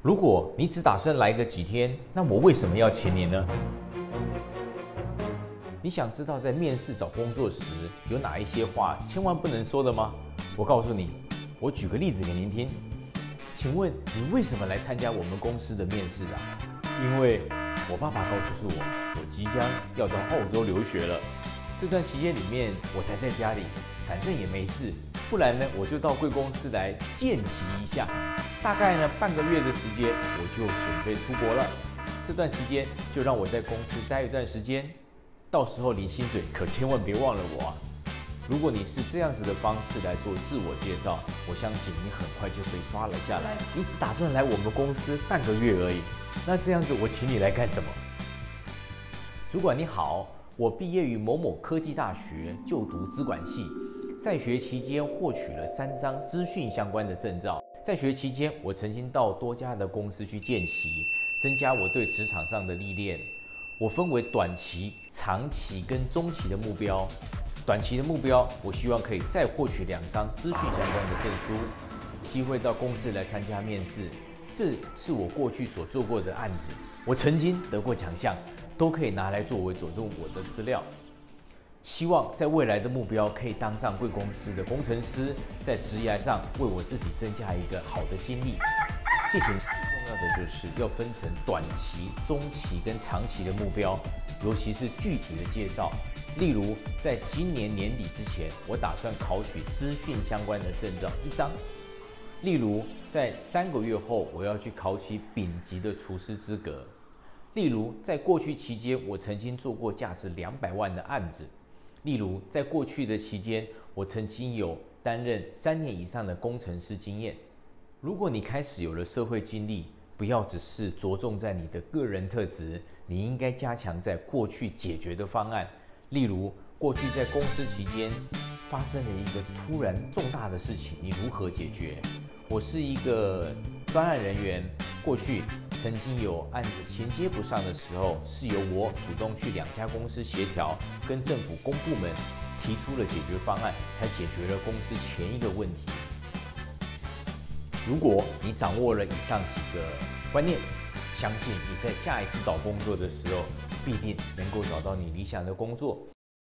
如果你只打算来个几天，那我为什么要请你呢？你想知道在面试找工作时有哪一些话千万不能说的吗？我告诉你，我举个例子给您听。请问你为什么来参加我们公司的面试啊？因为我爸爸告诉我，我即将要到澳洲留学了。这段期间里面，我待在家里，反正也没事，不然呢，我就到贵公司来见习一下。大概呢半个月的时间，我就准备出国了。这段期间就让我在公司待一段时间，到时候领薪水可千万别忘了我啊！如果你是这样子的方式来做自我介绍，我相信你很快就被刷了下来。你只打算来我们公司半个月而已，那这样子我请你来干什么？主管你好。我毕业于某某科技大学，就读资管系，在学期间获取了三张资讯相关的证照。在学期间，我曾经到多家的公司去见习，增加我对职场上的历练。我分为短期、长期跟中期的目标。短期的目标，我希望可以再获取两张资讯相关的证书，机会到公司来参加面试。这是我过去所做过的案子，我曾经得过奖项。都可以拿来作为佐证我的资料。希望在未来的目标可以当上贵公司的工程师，在职业上为我自己增加一个好的经历。谢谢。最重要的就是要分成短期、中期跟长期的目标，尤其是具体的介绍。例如，在今年年底之前，我打算考取资讯相关的证照一张；例如，在三个月后，我要去考取丙级的厨师资格。例如，在过去期间，我曾经做过价值两百万的案子；例如，在过去的期间，我曾经有担任三年以上的工程师经验。如果你开始有了社会经历，不要只是着重在你的个人特质，你应该加强在过去解决的方案。例如，过去在公司期间发生了一个突然重大的事情，你如何解决？我是一个专案人员，过去。曾经有案子衔接不上的时候，是由我主动去两家公司协调，跟政府公部门提出了解决方案，才解决了公司前一个问题。如果你掌握了以上几个观念，相信你在下一次找工作的时候，必定能够找到你理想的工作。